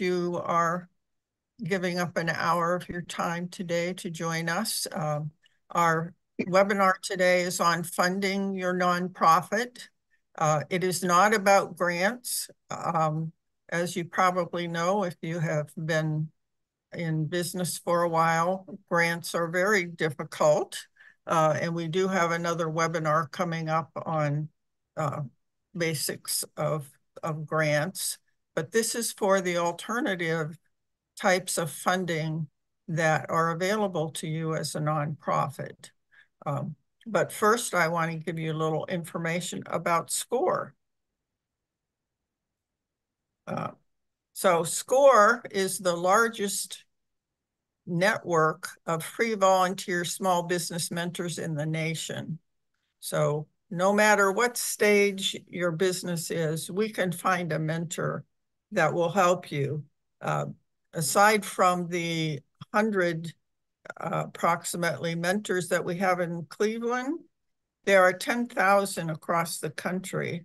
you are giving up an hour of your time today to join us. Um, our webinar today is on funding your nonprofit. Uh, it is not about grants. Um, as you probably know, if you have been in business for a while, grants are very difficult. Uh, and we do have another webinar coming up on uh, basics of, of grants. But this is for the alternative types of funding that are available to you as a nonprofit. Um, but first, I want to give you a little information about SCORE. Uh, so SCORE is the largest network of free volunteer small business mentors in the nation. So no matter what stage your business is, we can find a mentor that will help you. Uh, aside from the 100 uh, approximately mentors that we have in Cleveland, there are 10,000 across the country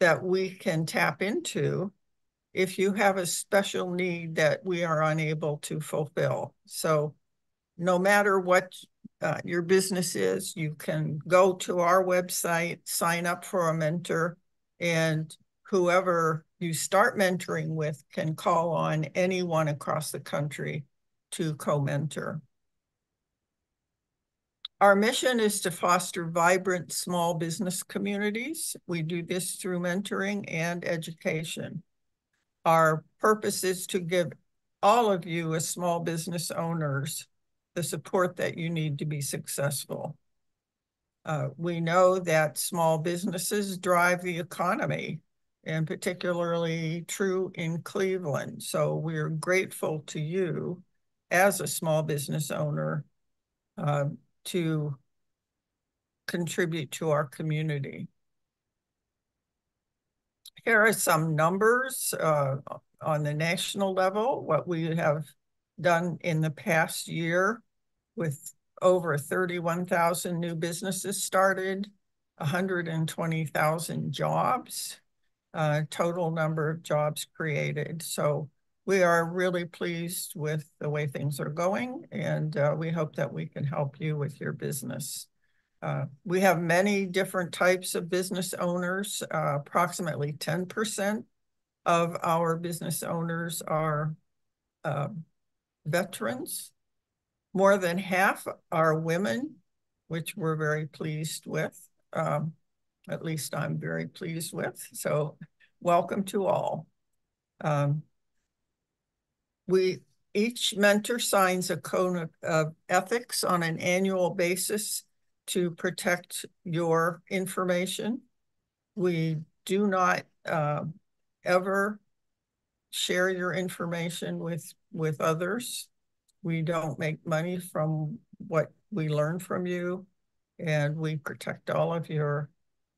that we can tap into if you have a special need that we are unable to fulfill. So no matter what uh, your business is, you can go to our website, sign up for a mentor, and whoever you start mentoring with can call on anyone across the country to co-mentor. Our mission is to foster vibrant small business communities. We do this through mentoring and education. Our purpose is to give all of you as small business owners the support that you need to be successful. Uh, we know that small businesses drive the economy and particularly true in Cleveland. So we're grateful to you as a small business owner uh, to contribute to our community. Here are some numbers uh, on the national level, what we have done in the past year with over 31,000 new businesses started, 120,000 jobs, uh, total number of jobs created. So we are really pleased with the way things are going, and uh, we hope that we can help you with your business. Uh, we have many different types of business owners. Uh, approximately 10% of our business owners are uh, veterans. More than half are women, which we're very pleased with. Um, at least I'm very pleased with. So welcome to all. Um, we each mentor signs a code of ethics on an annual basis to protect your information. We do not uh, ever share your information with, with others. We don't make money from what we learn from you, and we protect all of your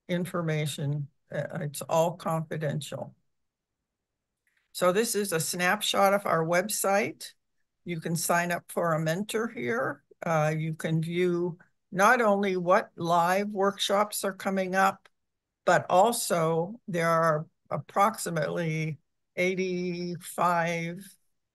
information. Uh, it's all confidential. So this is a snapshot of our website. You can sign up for a mentor here. Uh, you can view not only what live workshops are coming up, but also there are approximately 85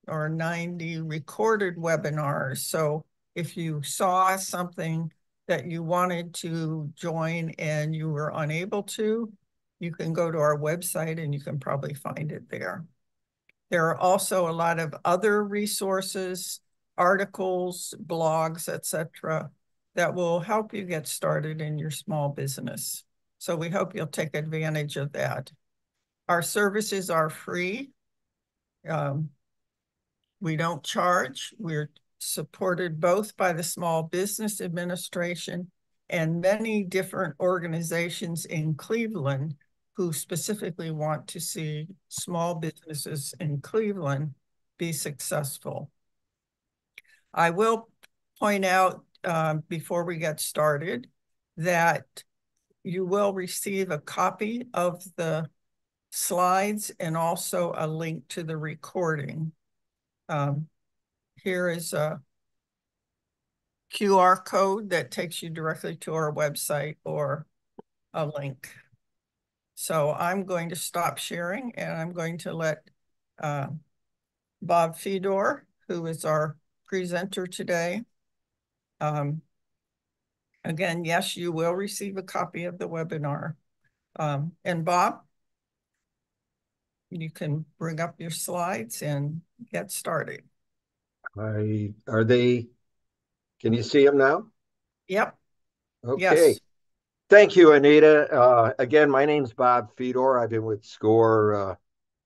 or 90 recorded webinars. So if you saw something that you wanted to join and you were unable to, you can go to our website and you can probably find it there. There are also a lot of other resources, articles, blogs, etc that will help you get started in your small business. So we hope you'll take advantage of that. Our services are free. Um, we don't charge. We're supported both by the Small Business Administration and many different organizations in Cleveland who specifically want to see small businesses in Cleveland be successful. I will point out um, before we get started that you will receive a copy of the slides and also a link to the recording. Um, here is a QR code that takes you directly to our website or a link. So I'm going to stop sharing and I'm going to let uh, Bob Fedor, who is our presenter today. Um, again, yes, you will receive a copy of the webinar. Um, and Bob, you can bring up your slides and get started. I, are they, can you see them now? Yep. Okay. Yes. Thank you, Anita. Uh, again, my name's Bob Fedor. I've been with SCORE uh,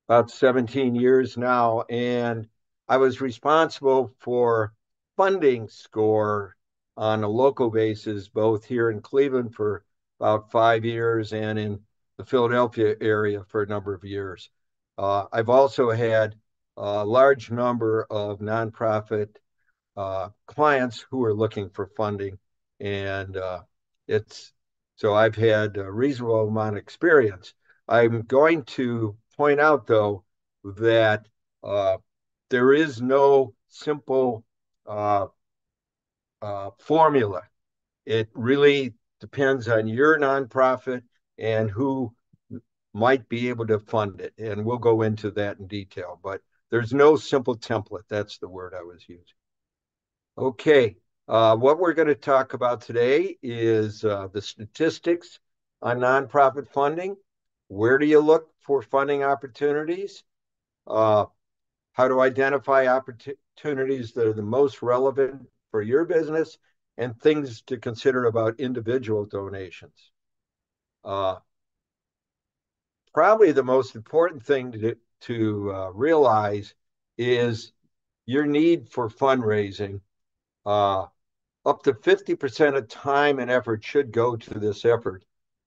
about 17 years now, and I was responsible for funding SCORE on a local basis, both here in Cleveland for about five years and in the Philadelphia area for a number of years. Uh, I've also had a large number of nonprofit uh, clients who are looking for funding, and uh, it's so I've had a reasonable amount of experience. I'm going to point out, though, that uh, there is no simple uh, uh, formula. It really depends on your nonprofit and who might be able to fund it. And we'll go into that in detail, but there's no simple template. That's the word I was using. Okay, uh, what we're going to talk about today is uh, the statistics on nonprofit funding. Where do you look for funding opportunities? Uh, how to identify opportunities that are the most relevant for your business and things to consider about individual donations. Uh, probably the most important thing to, to uh, realize is your need for fundraising. Uh, up to 50% of time and effort should go to this effort,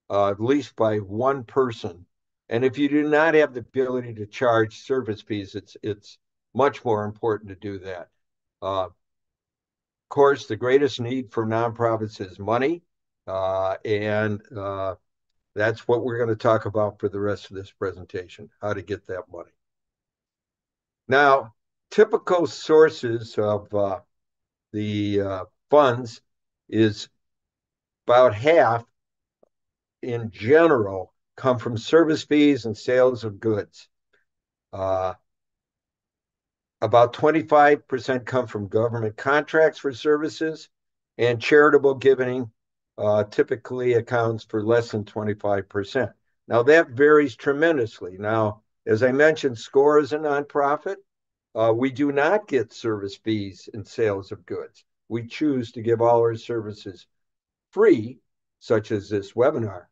uh, at least by one person. And if you do not have the ability to charge service fees, it's it's much more important to do that. Uh, of course, the greatest need for nonprofits is money, uh, and uh, that's what we're going to talk about for the rest of this presentation, how to get that money. Now, typical sources of uh, the uh, funds is about half in general come from service fees and sales of goods. Uh, about 25% come from government contracts for services, and charitable giving uh, typically accounts for less than 25%. Now, that varies tremendously. Now, as I mentioned, SCORE is a nonprofit. Uh, we do not get service fees in sales of goods. We choose to give all our services free, such as this webinar.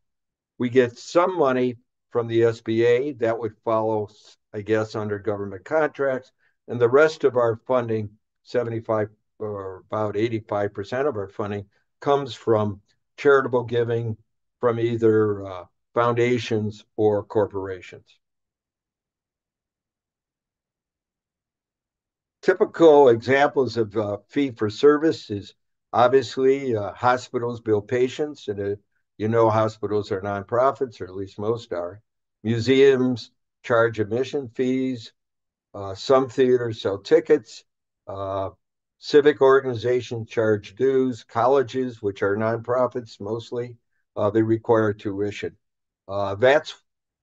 We get some money from the SBA that would follow, I guess, under government contracts, and the rest of our funding, 75 or about 85% of our funding, comes from charitable giving from either uh, foundations or corporations. Typical examples of uh, fee for service is obviously uh, hospitals bill patients, and uh, you know hospitals are nonprofits, or at least most are. Museums charge admission fees. Uh, some theaters sell tickets. Uh, civic organizations charge dues. Colleges, which are nonprofits mostly, uh, they require tuition. Uh, that's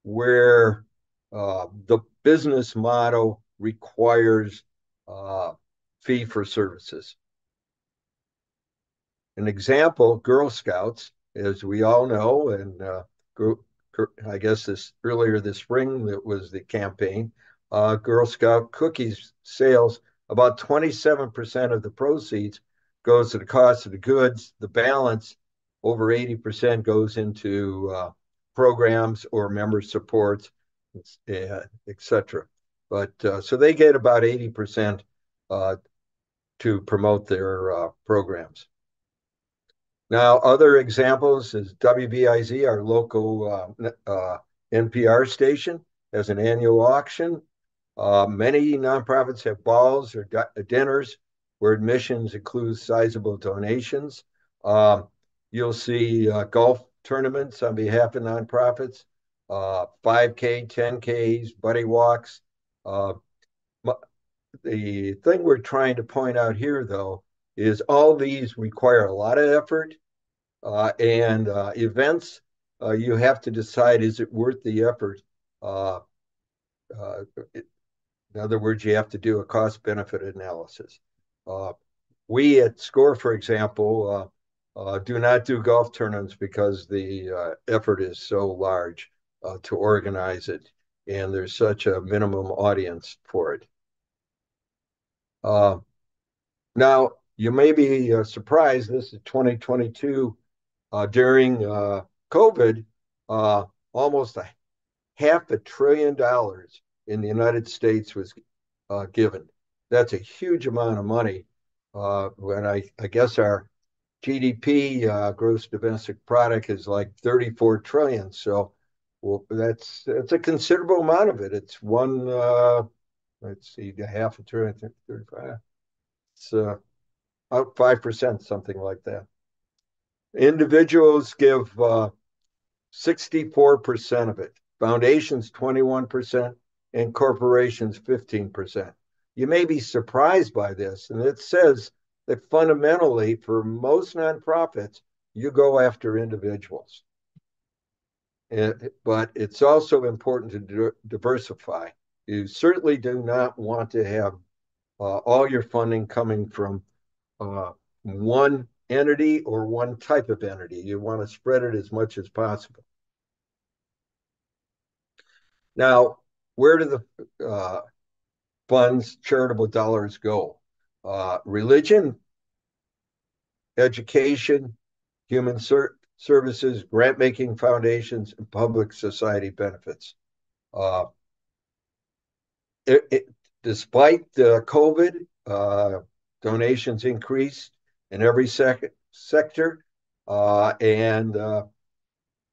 where uh, the business model requires uh, fee for services. An example, Girl Scouts, as we all know, and I guess this earlier this spring that was the campaign. Uh, Girl Scout cookies sales, about 27% of the proceeds goes to the cost of the goods. The balance, over 80%, goes into uh, programs or member supports, uh, etc. But uh, so they get about 80% uh, to promote their uh, programs. Now, other examples is WVIZ, our local uh, uh NPR station, has an annual auction. Uh, many nonprofits have balls or dinners where admissions include sizable donations. Uh, you'll see uh, golf tournaments on behalf of nonprofits, 5K, 10Ks, buddy walks. the thing we're trying to point out here, though, is all these require a lot of effort uh, and uh, events. Uh, you have to decide is it worth the effort. Uh, uh, it, In other words, you have to do a cost benefit analysis. Uh, we at SCORE, for example, uh, uh, do not do golf tournaments because the uh, effort is so large uh, to organize it, and there's such a minimum audience for it. Uh, now, you may be surprised, this is 2022, during COVID, almost a half a trillion dollars in the United States was uh, given. That's a huge amount of money. Uh, when I, I guess our GDP, uh, gross domestic product, is like 34 trillion. So, well, that's that's a considerable amount of it. It's one, uh, let's see, half a trillion, 35. It's uh, about five percent, something like that. Individuals give 64% uh, of it. Foundations 21%, and corporations 15%. You may be surprised by this, and it says that fundamentally, for most nonprofits, you go after individuals. And, but it's also important to diversify. You certainly do not want to have uh, all your funding coming from uh, one entity or one type of entity. You want to spread it as much as possible. Now, where do the uh, funds, charitable dollars go? Uh, religion, education, human ser services, grant making foundations, and public society benefits. Uh, it, it, despite the COVID, uh, donations increased in every sec sector uh, and uh,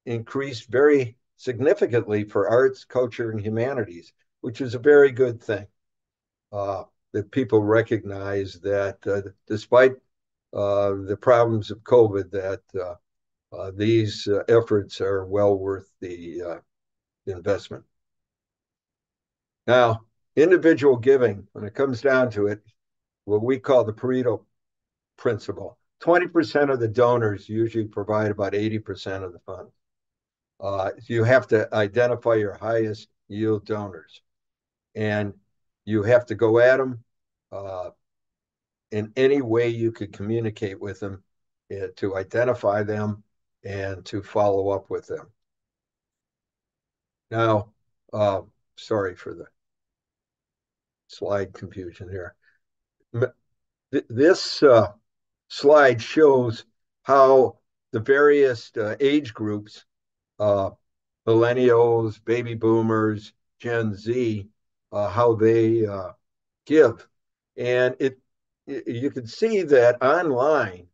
increased very significantly for arts, culture, and humanities, which is a very good thing. Uh, that people recognize that uh, despite uh, the problems of COVID, that uh, uh, these uh, efforts are well worth the investment. Now, individual giving, when it comes down to it, what we call the Pareto principle. 20% of the donors usually provide about 80% of the funds. Uh, you have to identify your highest yield donors and you have to go at them uh, in any way you could communicate with them uh, to identify them and to follow up with them. Now, uh, sorry for the slide confusion here. This uh, slide shows how the various uh, age groups uh, millennials, baby boomers, Gen Z, uh, how they uh, give. And it, you can see that online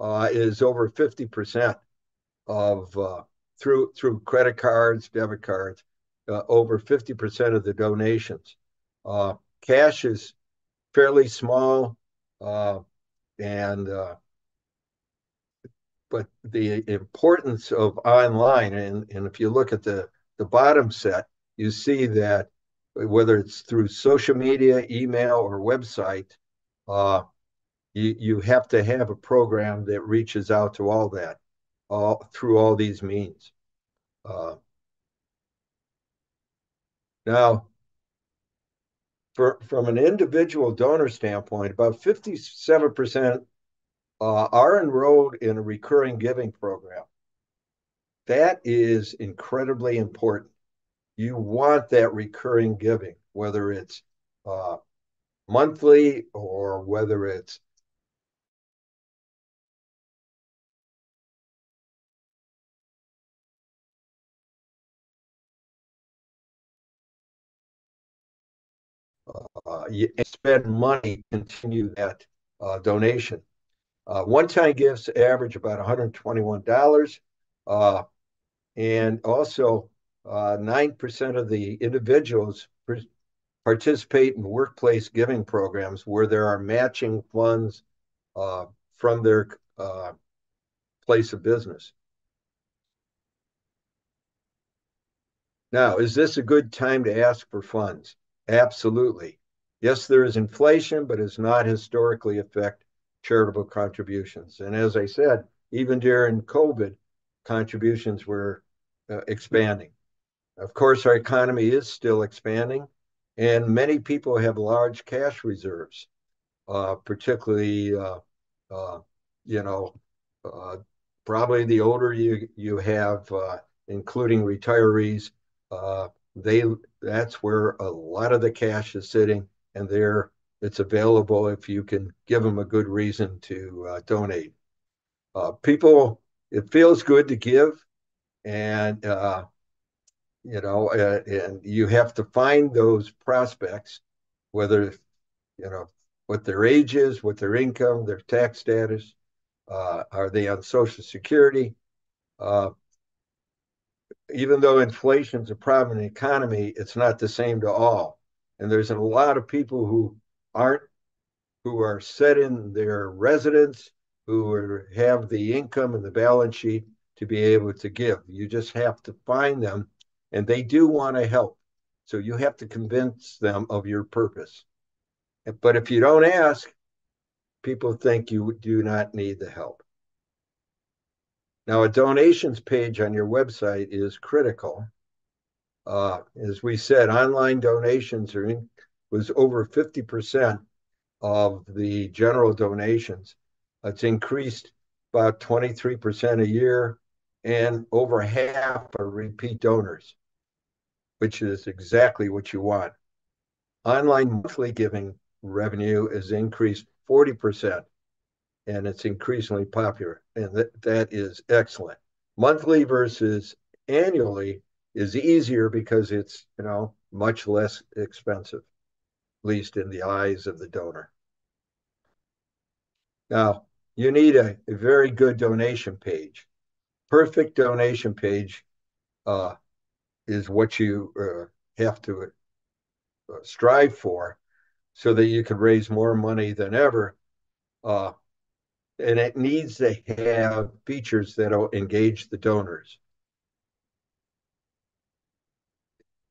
uh, is over 50% of uh, through through credit cards, debit cards, uh, over 50% of the donations. Cash is fairly small and but the importance of online, and, and if you look at the, the bottom set, you see that whether it's through social media, email, or website, uh, you, you have to have a program that reaches out to all that all through all these means. Uh, now, for, from an individual donor standpoint, about 57% uh, are enrolled in a recurring giving program. That is incredibly important. You want that recurring giving, whether it's uh, monthly or whether it's uh, you spend money continue that uh, donation. Uh, one-time gifts average about $121. Uh, and also, 9% uh, of the individuals participate in workplace giving programs where there are matching funds uh, from their uh, place of business. Now, is this a good time to ask for funds? Absolutely. Yes, there is inflation, but it's not historically affect charitable contributions. And as I said, even during COVID, contributions were uh, expanding. Of course, our economy is still expanding, And many people have large cash reserves, uh, particularly, uh, uh, you know, uh, probably the older you you have, uh, including retirees, they that's where a lot of the cash is sitting, and there it's available if you can give them a good reason to uh, donate. Uh, people, it feels good to give, and uh, you know, uh, and you have to find those prospects, whether you know what their age is, what their income, their tax status, uh, are they on Social Security? Uh, even though inflation's a problem in the economy, it's not the same to all. And there's a lot of people who aren't, who are set in their residence, who are, have the income and the balance sheet to be able to give. You just have to find them, and they do want to help. So you have to convince them of your purpose. But if you don't ask, people think you do not need the help. Now, a donations page on your website is critical. Uh, as we said, online donations are in, was over 50% of the general donations. It's increased about 23% a year, and over half are repeat donors, which is exactly what you want. Online monthly giving revenue is increased 40%, and it's increasingly popular, and that, that is excellent. Monthly versus annually is easier because it's, you know, much less expensive, least in the eyes of the donor. Now, you need a, a very good donation page. Perfect donation page uh, is what you uh, have to uh, strive for so that you can raise more money than ever. Uh, and it needs to have features that'll engage the donors.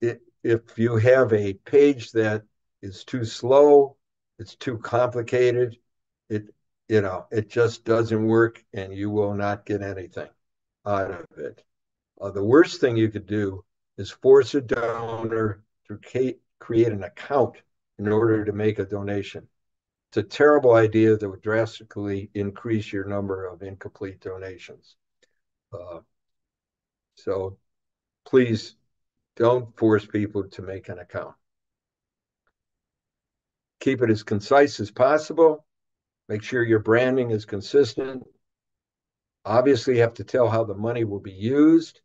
It, if you have a page that is too slow, it's too complicated, it you know it just doesn't work, and you will not get anything out of it. Uh, the worst thing you could do is force a donor to create an account in order to make a donation. It's a terrible idea that would drastically increase your number of incomplete donations. Uh, so please don't force people to make an account. Keep it as concise as possible. Make sure your branding is consistent. Obviously, you have to tell how the money will be used.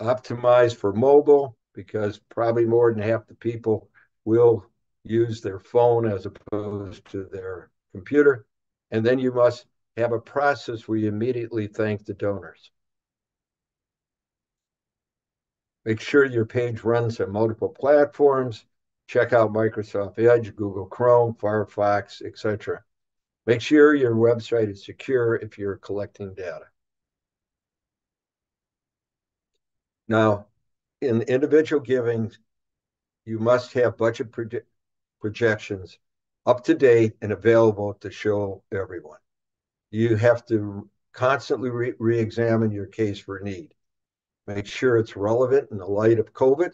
Optimize for mobile because probably more than half the people will use their phone as opposed to their computer. And then you must have a process where you immediately thank the donors. Make sure your page runs on multiple platforms. Check out Microsoft Edge, Google Chrome, Firefox, etc. Make sure your website is secure if you're collecting data. Now, in individual giving, you must have budget projections up to date and available to show everyone. You have to constantly re examine your case for need. Make sure it's relevant in the light of COVID,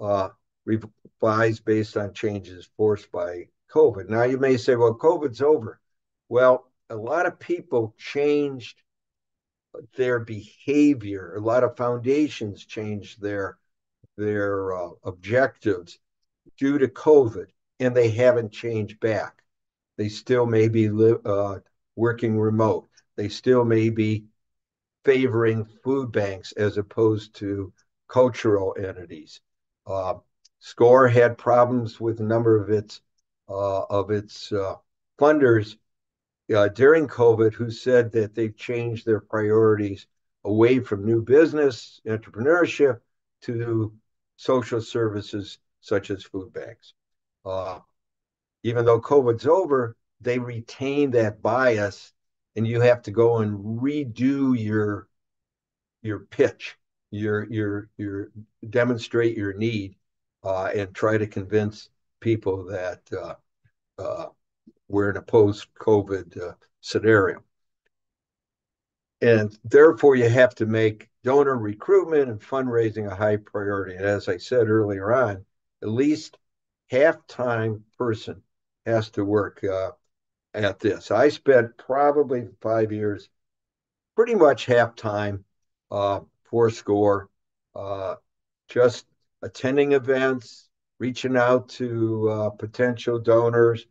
uh, revise based on changes forced by COVID. Now, you may say, well, COVID's over. Well, a lot of people changed their behavior. A lot of foundations changed their their uh, objectives due to COVID, and they haven't changed back. They still may be li- uh, working remote. They still may be favoring food banks as opposed to cultural entities. Uh, SCORE had problems with a number of its uh, of its uh, funders uh, during COVID who said that they've changed their priorities away from new business entrepreneurship to social services such as food banks. Uh, even though COVID's over, they retain that bias, and you have to go and redo your your pitch, your your your demonstrate your need, uh, and try to convince people that uh, uh we're in a post-COVID uh, scenario. And therefore, you have to make donor recruitment and fundraising a high priority. And as I said earlier on, at least half-time person has to work uh, at this. I spent probably five years, pretty much half time, uh, score, uh, just attending events, reaching out to uh, potential donors,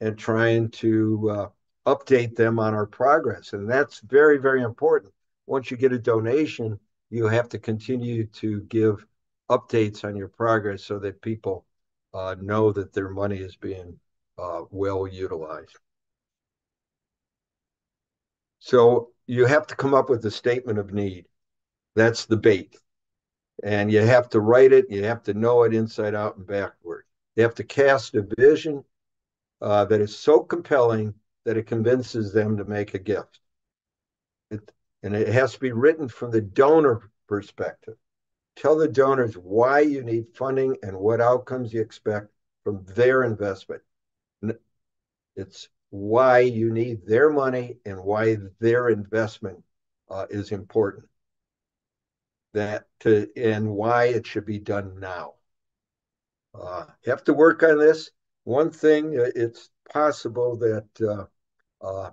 and trying to uh, update them on our progress. And that's very, very important. Once you get a donation, you have to continue to give updates on your progress so that people uh, know that their money is being uh, well utilized. So you have to come up with a statement of need. That's the bait. And you have to write it, you have to know it inside out and backward. You have to cast a vision uh, that is so compelling that it convinces them to make a gift. It, and it has to be written from the donor perspective. Tell the donors why you need funding and what outcomes you expect from their investment. It's why you need their money and why their investment uh, is important. That to and why it should be done now. Uh, you have to work on this. One thing, uh, it's possible that uh, uh,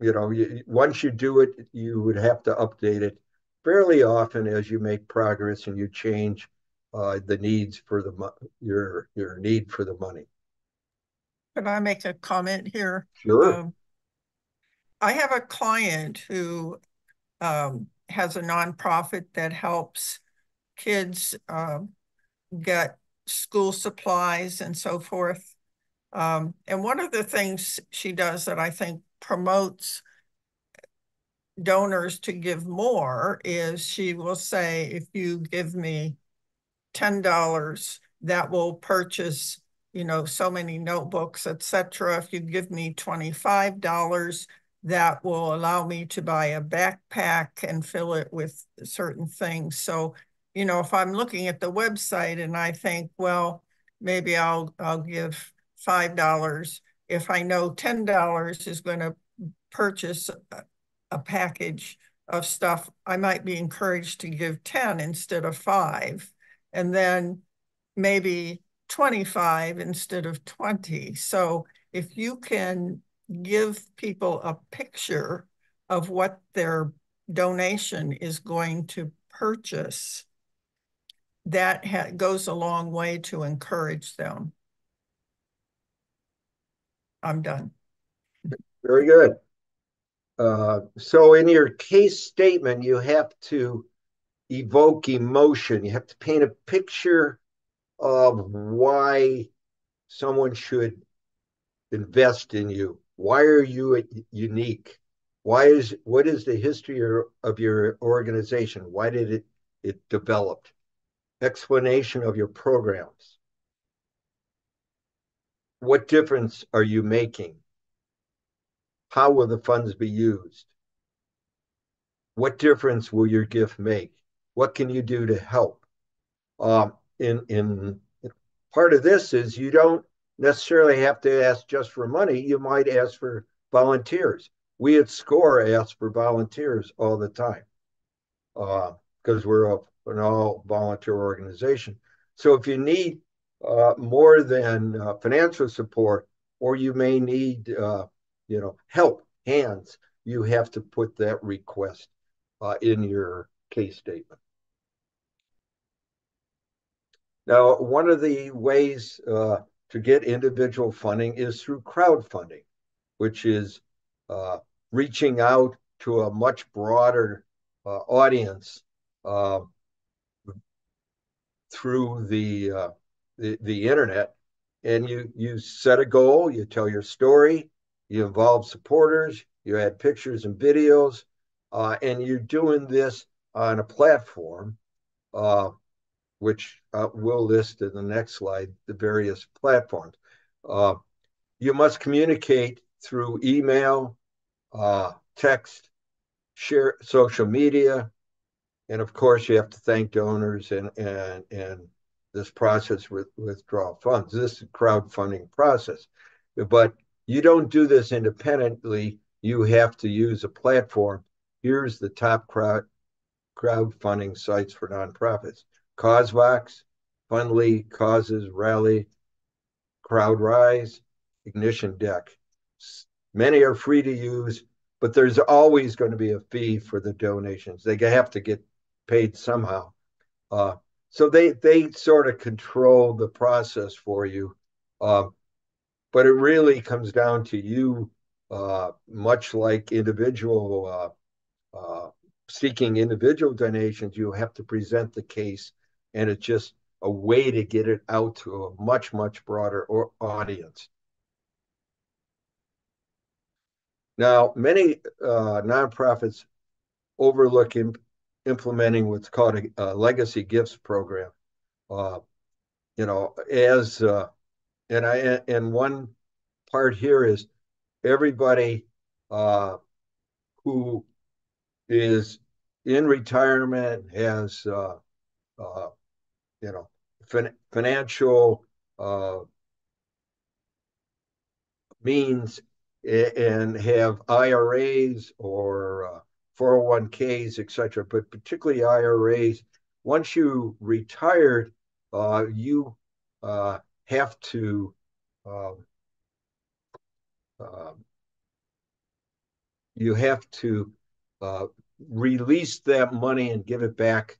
you know you, once you do it, you would have to update it fairly often as you make progress and you change uh, the needs for the your your need for the money. Can I make a comment here? Sure. Um, I have a client who um, has a nonprofit that helps kids um, get school supplies and so forth. Um, and one of the things she does that I think promotes donors to give more is she will say, if you give me $10, that will purchase you know, so many notebooks, etc. If you give me $25, that will allow me to buy a backpack and fill it with certain things. So, you know, if I'm looking at the website and I think, well, maybe I'll I'll give five dollars. If I know ten dollars is going to purchase a, a package of stuff, I might be encouraged to give 10 instead of five. And then maybe 25 instead of 20. So if you can give people a picture of what their donation is going to purchase, that goes a long way to encourage them. I'm done. Very good. Uh, so in your case statement, you have to evoke emotion. You have to paint a picture of why someone should invest in you. Why are you unique? Why is what is the history of your organization? Why did it it developed? Explanation of your programs. What difference are you making? How will the funds be used? What difference will your gift make? What can you do to help? Um, in in part of this is you don't necessarily have to ask just for money. You might ask for volunteers. We at SCORE ask for volunteers all the time because uh, we're a, an all volunteer organization. So if you need uh, more than uh, financial support, or you may need uh, you know help, hands, you have to put that request uh, in your case statement. Now, one of the ways uh, to get individual funding is through crowdfunding, which is uh, reaching out to a much broader uh, audience uh, through the, uh, the, the internet. And you you set a goal, you tell your story, you involve supporters, you add pictures and videos, uh, and you're doing this on a platform uh, which uh, we'll list in the next slide, the various platforms. Uh, you must communicate through email, uh, text, share social media, and of course you have to thank donors and and and this process with withdraw funds. This is crowdfunding process, but you don't do this independently. You have to use a platform. Here's the top crowd crowdfunding sites for nonprofits. CauseVox, Fundly, Causes, Rally, CrowdRise, Ignition Deck. Many are free to use, but there's always going to be a fee for the donations. They have to get paid somehow. Uh, so they they sort of control the process for you. Uh, but it really comes down to you, uh, much like individual uh, uh, seeking individual donations, you have to present the case, and it's just a way to get it out to a much, much broader audience. Now, many uh, nonprofits overlook imp implementing what's called a, a legacy gifts program. Uh, you know, as uh, and I and one part here is everybody uh, who is in retirement has uh, uh, you know fin financial uh, means and have IRAs or 401ks, uh, etc. But particularly IRAs. Once you retired, uh, you uh, have to um, um, you have to uh, release that money and give it back, uh,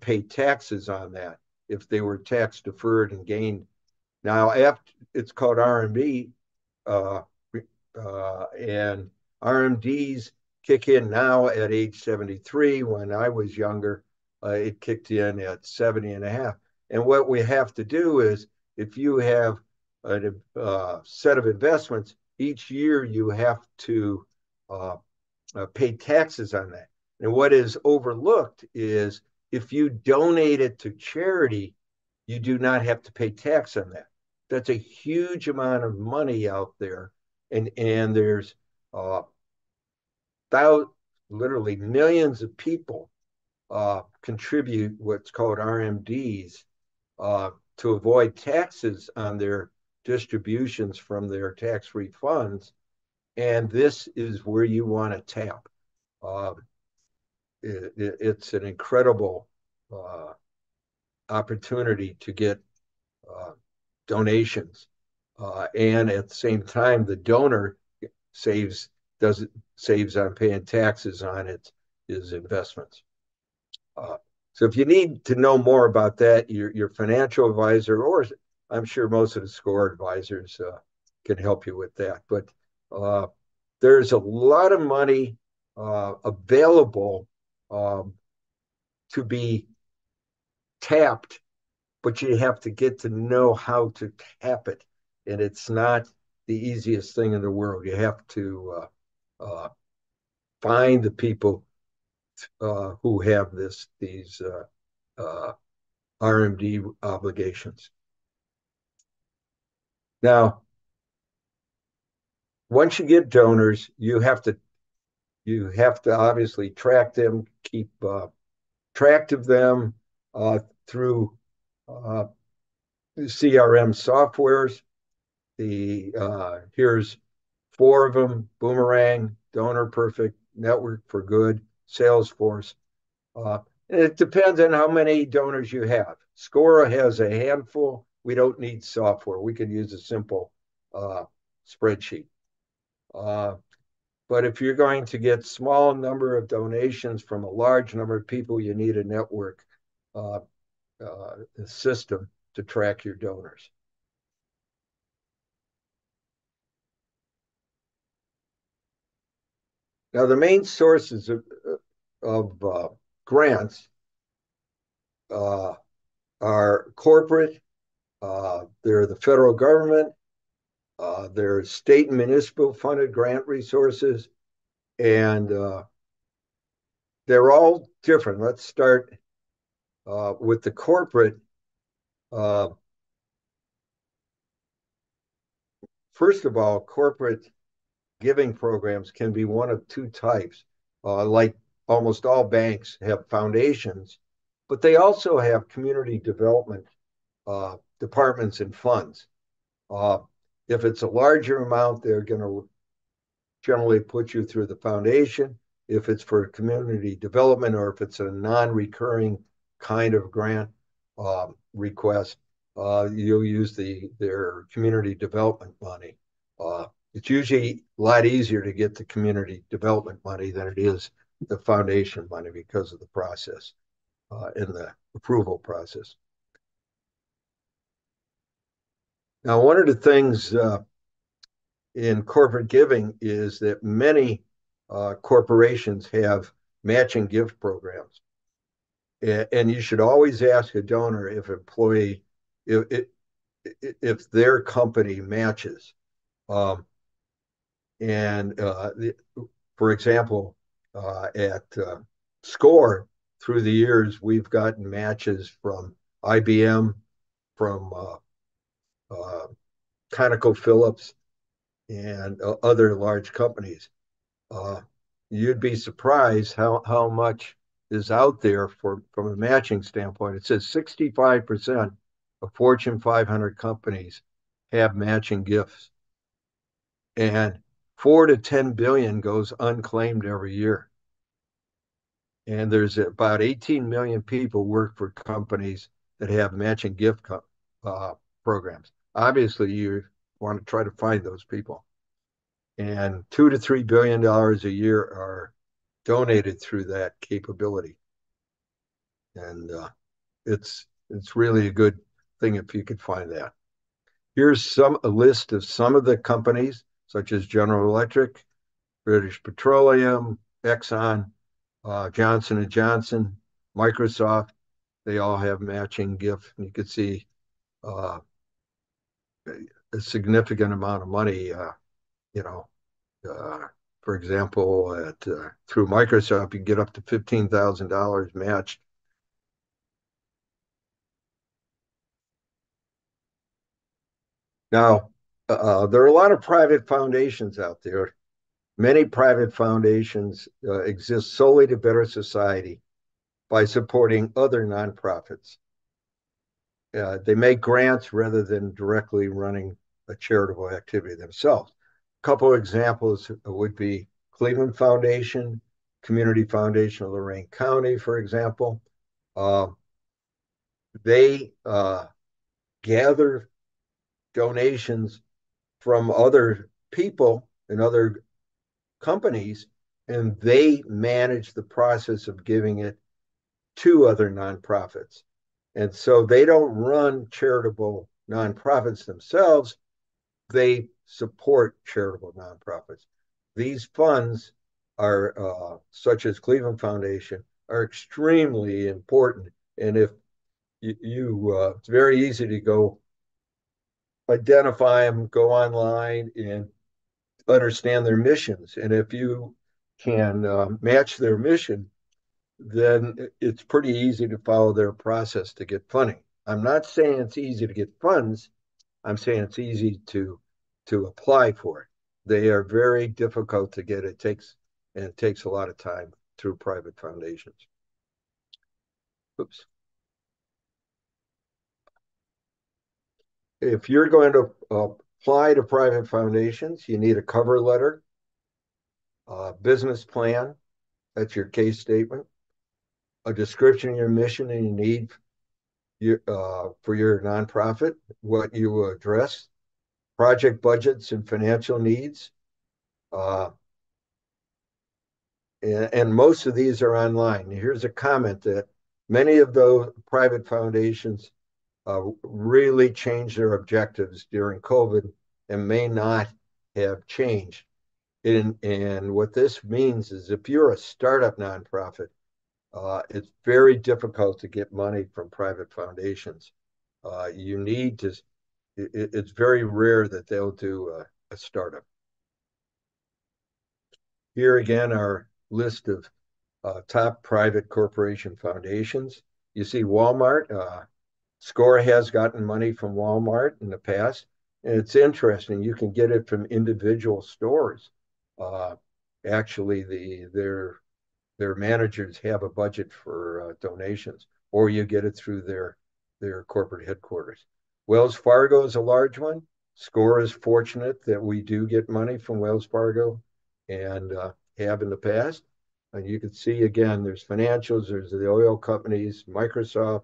pay taxes on that if they were tax deferred and gained. Now, after it's called RMD, uh, uh, and RMDs kick in now at age 73. When I was younger, uh, it kicked in at 70 and a half. And what we have to do is if you have a uh, set of investments, each year you have to uh, uh, pay taxes on that. And what is overlooked is if you donate it to charity, you do not have to pay tax on that. That's a huge amount of money out there. And, and there's uh, literally millions of people uh, contribute what's called RMDs uh, to avoid taxes on their distributions from their tax refunds. And this is where you want to tap. Uh, it, it, it's an incredible uh, opportunity to get uh, donations. Uh, and at the same time, the donor saves does it saves on paying taxes on its his investments. Uh, so if you need to know more about that, your, your financial advisor, or I'm sure most of the SCORE advisors uh, can help you with that. But there's a lot of money uh, available um, to be tapped, but you have to get to know how to tap it. And it's not the easiest thing in the world. You have to uh, uh, find the people uh, who have this these uh, uh, RMD obligations. Now, once you get donors, you have to you have to obviously track them, keep uh, track of them uh, through uh, CRM softwares. The uh, here's four of them: Bloomerang, Donor Perfect, Network for Good, Salesforce. Uh, it depends on how many donors you have. SCORE has a handful. We don't need software. We can use a simple uh, spreadsheet. But if you're going to get small number of donations from a large number of people, you need a network uh, uh system to track your donors. Now, the main sources of, of uh, grants uh, are corporate, uh, they're the federal government, uh, there's state and municipal funded grant resources, and uh, they're all different. Let's start uh, with the corporate. first of all, corporate giving programs can be one of two types. Uh, like almost all banks have foundations, but they also have community development uh, departments and funds. If it's a larger amount, they're going to generally put you through the foundation. If it's for community development or if it's a non recurring kind of grant, um, request, uh, you'll use the their community development money. Uh, it's usually a lot easier to get the community development money than it is the foundation money because of the process uh, in the approval process. Now, one of the things uh, in corporate giving is that many uh, corporations have matching gift programs. And you should always ask a donor if employee, if, if their company matches. Um, and uh, the, for example, uh, at uh, SCORE, through the years, we've gotten matches from IBM, from uh, uh, ConocoPhillips, and uh, other large companies. Uh, you'd be surprised how, how much is out there for from a matching standpoint. It says 65% of Fortune 500 companies have matching gifts. And four to 10 billion goes unclaimed every year. And there's about 18 million people work for companies that have matching gift uh, programs. Obviously, you want to try to find those people. And two to three billion dollars a year are donated through that capability. And uh, it's it's really a good thing if you could find that. Here's some a list of some of the companies, such as General Electric, British Petroleum, Exxon, uh, Johnson and Johnson, Microsoft. They all have matching gift, and you can see uh, a significant amount of money. Uh, you know, uh, for example, at uh, through Microsoft, you get up to fifteen thousand dollars matched. Now, uh, there are a lot of private foundations out there. Many private foundations uh, exist solely to better society by supporting other nonprofits. Uh, they make grants rather than directly running a charitable activity themselves. A couple examples would be Cleveland Foundation, Community Foundation of Lorain County, for example. Uh, they uh, gather donations from other people and other companies, and they manage the process of giving it to other nonprofits. And so they don't run charitable nonprofits themselves, they support charitable nonprofits. These funds are, uh, such as Cleveland Foundation, are extremely important. And if you, you uh, it's very easy to go identify them, go online, and understand their missions. And if you can uh, match their mission, then it's pretty easy to follow their process to get funding. I'm not saying it's easy to get funds. I'm saying it's easy to to apply for it. They are very difficult to get. It takes and it takes a lot of time through private foundations. Oops. If you're going to apply to private foundations, you need a cover letter, a business plan, that's your case statement, a description of your mission and your need your, uh, for your nonprofit, what you will address, project budgets and financial needs. Uh, and, and most of these are online. Here's a comment that many of those private foundations uh, really changed their objectives during COVID and may not have changed. And, and what this means is if you're a startup nonprofit, uh, it's very difficult to get money from private foundations. Uh, you need to, it, it's very rare that they'll do a, a, startup. Here again, our list of uh, top private corporation foundations. You see Walmart, uh, SCORE has gotten money from Walmart in the past. And it's interesting, you can get it from individual stores. Uh, actually, the their their managers have a budget for uh, donations, or you get it through their their corporate headquarters. Wells Fargo is a large one. SCORE is fortunate that we do get money from Wells Fargo and uh, have in the past. And you can see again, there's financials, there's the oil companies, Microsoft,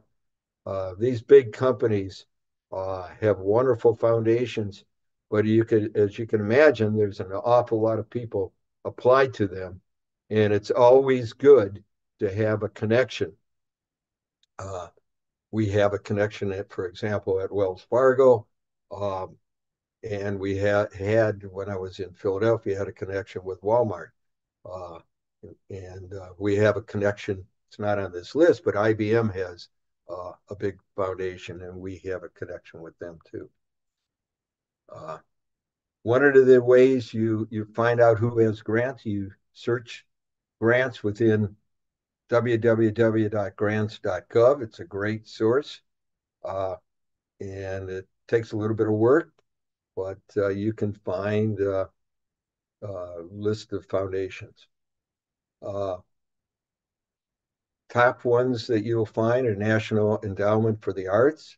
Uh, these big companies uh, have wonderful foundations, but you could, as you can imagine, there's an awful lot of people applied to them, and it's always good to have a connection. Uh, we have a connection at, for example, at Wells Fargo. Um, and we had had when I was in Philadelphia had a connection with Walmart, uh, and uh, we have a connection. It's not on this list, but IBM has uh, a big foundation, and we have a connection with them too. Uh, one of the ways you you find out who has grants, you search grants within www.grants.gov. It's a great source, uh, and it takes a little bit of work, but uh, you can find a, a list of foundations. Uh, top ones that you'll find are National Endowment for the Arts,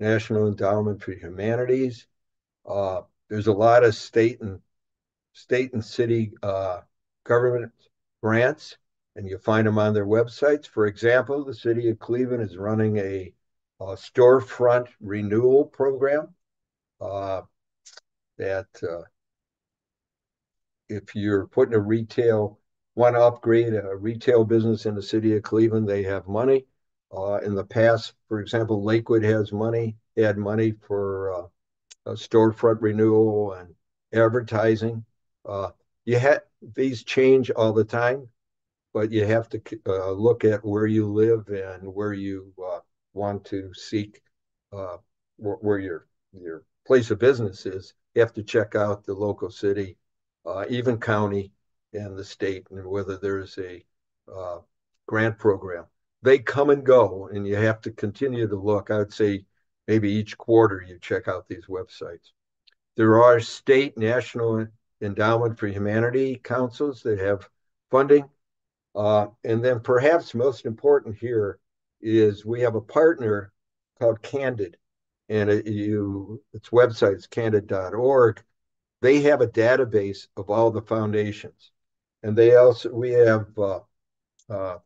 National Endowment for Humanities. Uh, there's a lot of state and state and city uh, government grants, and you find them on their websites. For example, the city of Cleveland is running a, a storefront renewal program uh, that uh, if you're putting a retail, want to upgrade a retail business in the city of Cleveland, they have money. Uh, in the past, for example, Lakewood has money, had money for uh, storefront renewal and advertising. Uh, you had these change all the time, but you have to uh, look at where you live and where you uh, want to seek uh, where, where your your place of business is, you have to check out the local city, uh, even county, and the state, and whether there's a uh, grant program. They come and go, and you have to continue to look. I would say maybe each quarter you check out these websites. There are state, national endowment for humanity councils that have funding. Uh, and then perhaps most important here is we have a partner called Candid and it, you its website is candid.org. They have a database of all the foundations, and they also we have uh, uh,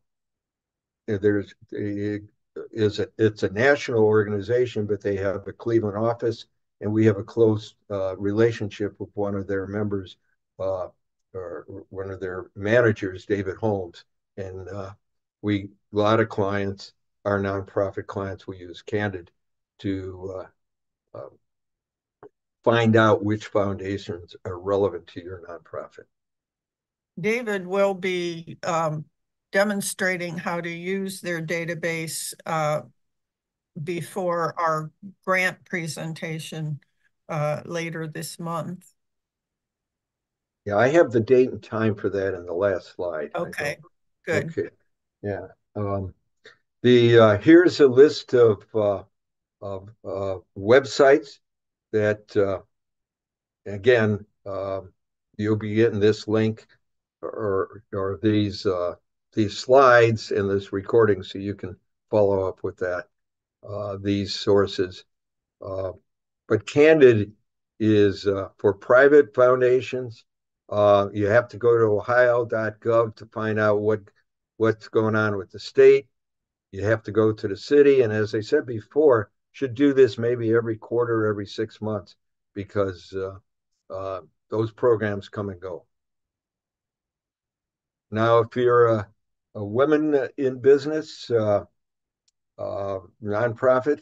there's is a, it's a national organization, but they have a Cleveland office, and we have a close uh, relationship with one of their members, uh, or one of their managers, David Holmes, and uh, we a lot of clients, our nonprofit clients, we use Candid to uh, uh, find out which foundations are relevant to your nonprofit. David will be um, demonstrating how to use their database uh, before our grant presentation uh, later this month. Yeah, I have the date and time for that in the last slide. Okay, good. Okay, yeah. Um, the uh, here's a list of uh, of uh, websites that, uh, again, uh, you'll be getting this link or or these uh, these slides and this recording, so you can follow up with that uh, these sources. Uh, but Candid is for private foundations. you have to go to ohio.gov to find out what what's going on with the state. You have to go to the city, and as I said before, should do this maybe every quarter, every six months, because uh, uh, those programs come and go. Now, if you're a, a women in business uh, nonprofit,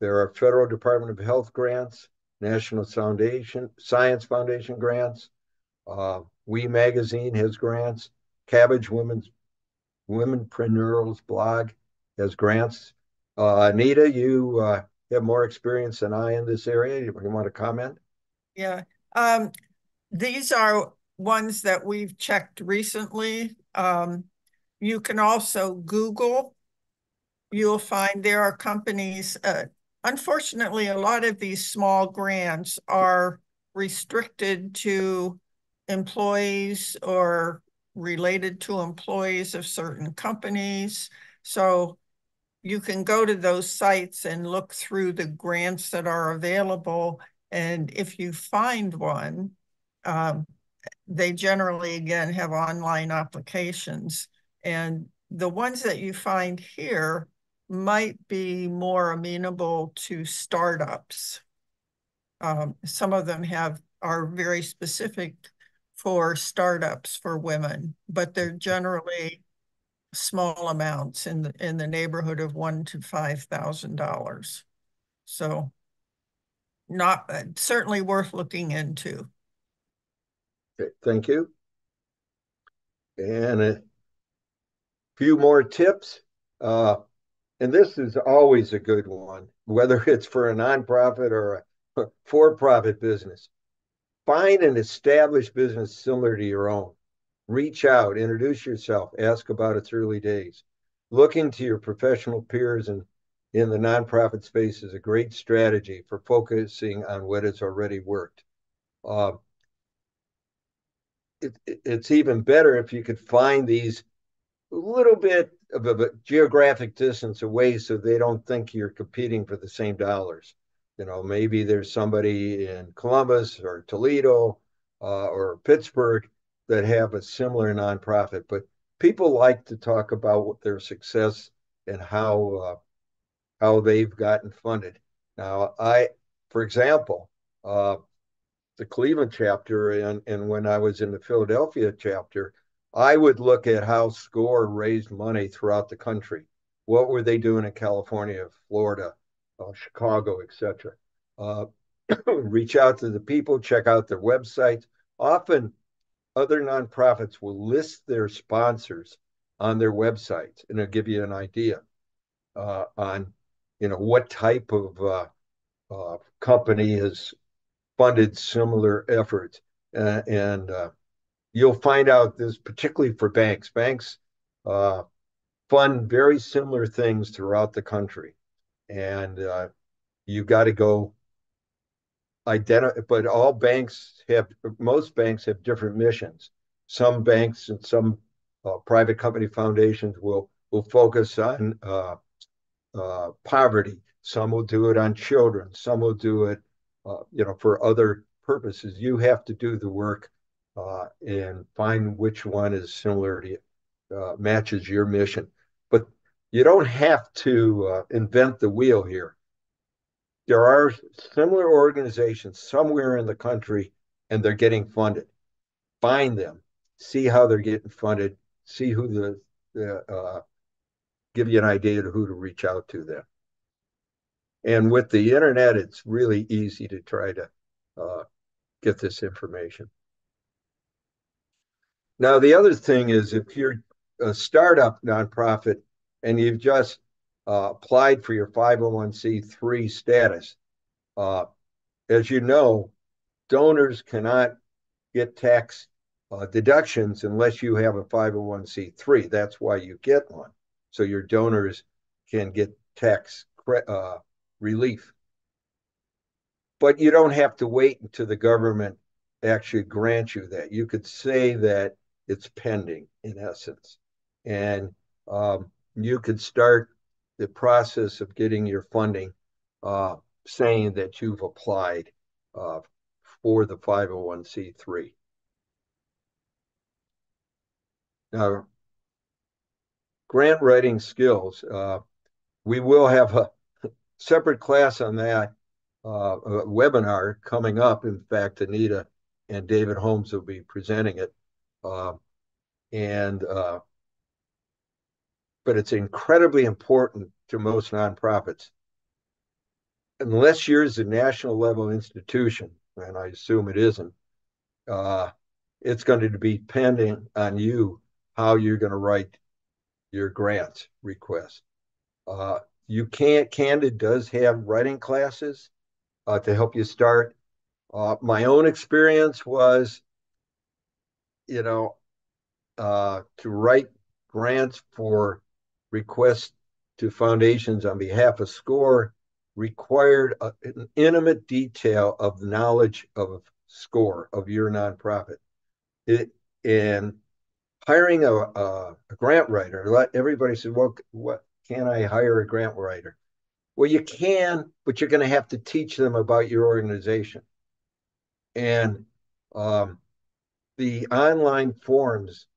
there are federal Department of Health grants, National Foundation, Science Foundation grants. Uh, we Magazine has grants. Cabbage Women's Womenpreneurials blog has grants. Uh, Anita, you uh, have more experience than I in this area. You, you want to comment? Yeah. Um, these are ones that we've checked recently. Um, you can also Google. You'll find there are companies. Uh, unfortunately, a lot of these small grants are restricted to employees or related to employees of certain companies. So you can go to those sites and look through the grants that are available. And if you find one, um, they generally, again, have online applications. And the ones that you find here might be more amenable to startups. Um, some of them have are very specific for startups for women, but they're generally small amounts in the in the neighborhood of one to five thousand dollars. So not uh, certainly worth looking into. Okay, thank you. And a few more tips. Uh, and this is always a good one, whether it's for a nonprofit or a for-profit business. Find an established business similar to your own. Reach out, introduce yourself, ask about its early days. Looking to your professional peers and in the nonprofit space is a great strategy for focusing on what has already worked. Uh, it, it's even better if you could find these a little bit of a geographic distance away so they don't think you're competing for the same dollars. You know, maybe there's somebody in Columbus or Toledo uh, or Pittsburgh that have a similar nonprofit, but people like to talk about their success and how uh, how they've gotten funded. Now, I, for example, uh, the Cleveland chapter and, and when I was in the Philadelphia chapter, I would look at how SCORE raised money throughout the country. What were they doing in California, Florida, uh, Chicago, etc. Uh, reach out to the people, check out their websites. Often, other nonprofits will list their sponsors on their websites, and it'll give you an idea uh, on, you know, what type of uh, uh, company has funded similar efforts, and uh, you'll find out this particularly for banks. Banks fund very similar things throughout the country and uh, you got to go identify. But all banks have, most banks have different missions. Some banks and some uh, private company foundations will will focus on uh, uh, poverty. Some will do it on children. Some will do it, uh, you know, for other purposes. You have to do the work uh, and find which one is similar to uh, matches your mission. But you don't have to uh, invent the wheel here. There are similar organizations somewhere in the country and they're getting funded. Find them, see how they're getting funded, see who the, the uh, give you an idea of who to reach out to them. And with the internet, it's really easy to try to uh, get this information. Now, the other thing is if you're a startup nonprofit, and you've just uh, applied for your 501c3 status, uh, as you know, donors cannot get tax uh, deductions unless you have a 501c3. That's why you get one. So your donors can get tax uh, relief. But you don't have to wait until the government actually grants you that. You could say that it's pending in essence. And um, you could start the process of getting your funding uh, saying that you've applied uh, for the 501c3. Now, grant writing skills, uh, we will have a separate class on that uh, webinar coming up. In fact, Anita and David Holmes will be presenting it. Uh, and uh, but it's incredibly important to most nonprofits. Unless yours is a national level institution, and I assume it isn't, uh, it's going to be depending on you how you're going to write your grants request. Uh, you can't, Candid does have writing classes uh, to help you start. Uh, my own experience was, you know, uh, to write grants for requests to foundations on behalf of SCORE required a, an intimate detail of knowledge of SCORE, of your nonprofit. It, and hiring a, a, a grant writer, everybody say, well, what can I hire a grant writer? Well, you can, but you're going to have to teach them about your organization. And um, the online forms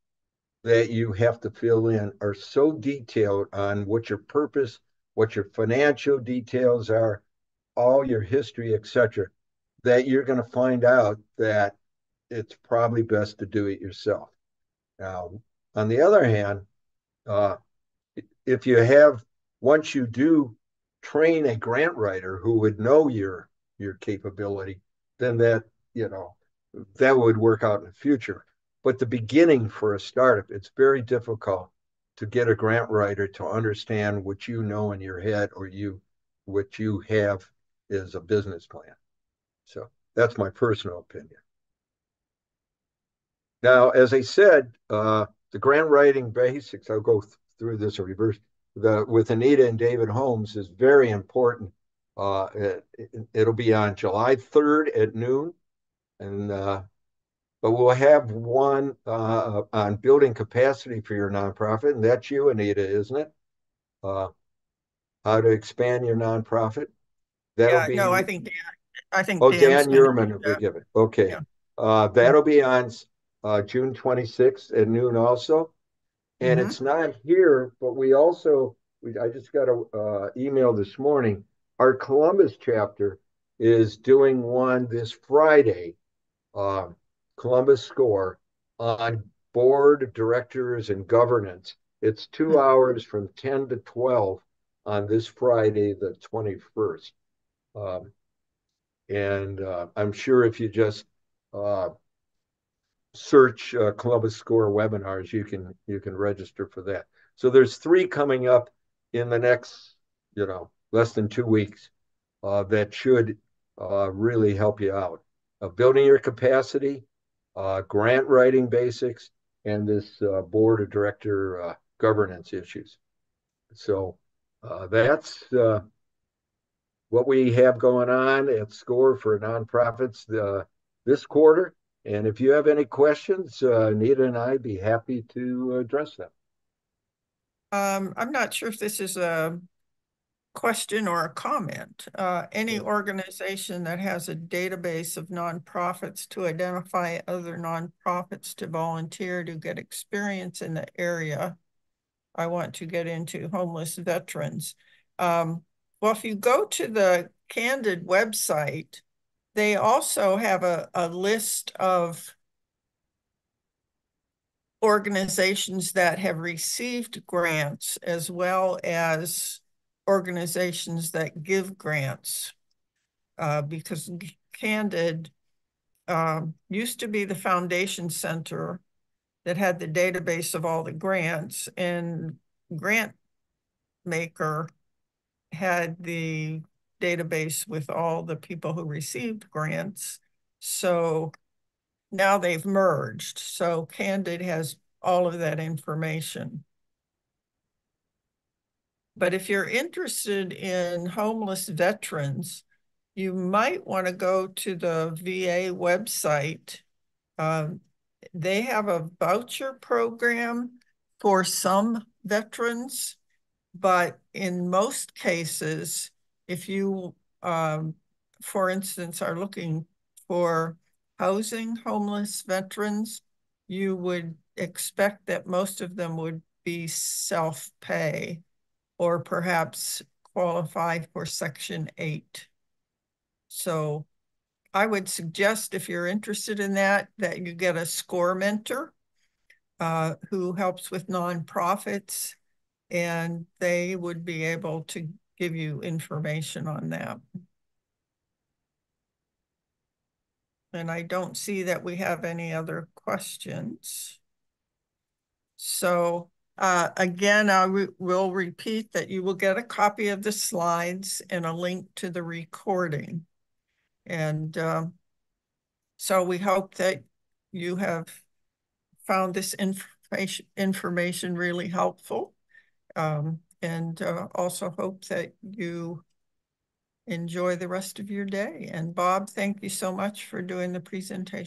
that you have to fill in are so detailed on what your purpose, what your financial details are, all your history, etc., that you're going to find out that it's probably best to do it yourself. Now, on the other hand, uh, if you have once you do train a grant writer who would know your your capability, then that you know that would work out in the future. But the beginning for a startup, it's very difficult to get a grant writer to understand what you know in your head or you what you have is a business plan. So that's my personal opinion. Now, as I said, uh, the grant writing basics, I'll go th through this in reverse, the, with Anita and David Holmes is very important. Uh, it, will be on July 3rd at noon. And, uh, but we'll have one uh, on building capacity for your nonprofit. And that's you, Anita, isn't it? Uh, how to expand your nonprofit. That'll yeah, be, no, I think Dan, I think oh, Dan Yerman will be given. Okay. Yeah. Uh, that'll be on uh, June 26th at noon also. And mm-hmm. it's not here, but we also, we, I just got an uh, email this morning. Our Columbus chapter is doing one this Friday, uh, Columbus Score, on board directors and governance. It's 2 mm-hmm. hours from 10 to 12 on this Friday, the 21st. Um, and uh, I'm sure if you just uh, search uh, Columbus Score webinars, you can you can register for that. So there's three coming up in the next, you know, less than two weeks uh, that should uh, really help you out. Uh, building your capacity, uh, grant writing basics, and this uh, board of director governance issues. So that's what we have going on at SCORE for nonprofits this quarter. And if you have any questions, uh, Nita and I'd be happy to address them. Um, I'm not sure if this is a question or a comment. Uh, any organization that has a database of nonprofits to identify other nonprofits to volunteer to get experience in the area. I want to get into homeless veterans. Um, well, if you go to the Candid website, they also have a, a list of organizations that have received grants as well as organizations that give grants uh, because Candid um, used to be the foundation center that had the database of all the grants and grant maker had the database with all the people who received grants. So now they've merged. So Candid has all of that information. But if you're interested in homeless veterans, you might want to go to the VA website. Um, they have a voucher program for some veterans, but in most cases, if you, um, for instance, are looking for housing homeless veterans, you would expect that most of them would be self-pay or perhaps qualify for Section 8. So I would suggest if you're interested in that, that you get a SCORE mentor uh, who helps with nonprofits and they would be able to give you information on that. And I don't see that we have any other questions. So uh, again, I re will repeat that you will get a copy of the slides and a link to the recording. And uh, so we hope that you have found this information, information really helpful. Um, and uh, also hope that you enjoy the rest of your day. And Bob, thank you so much for doing the presentation.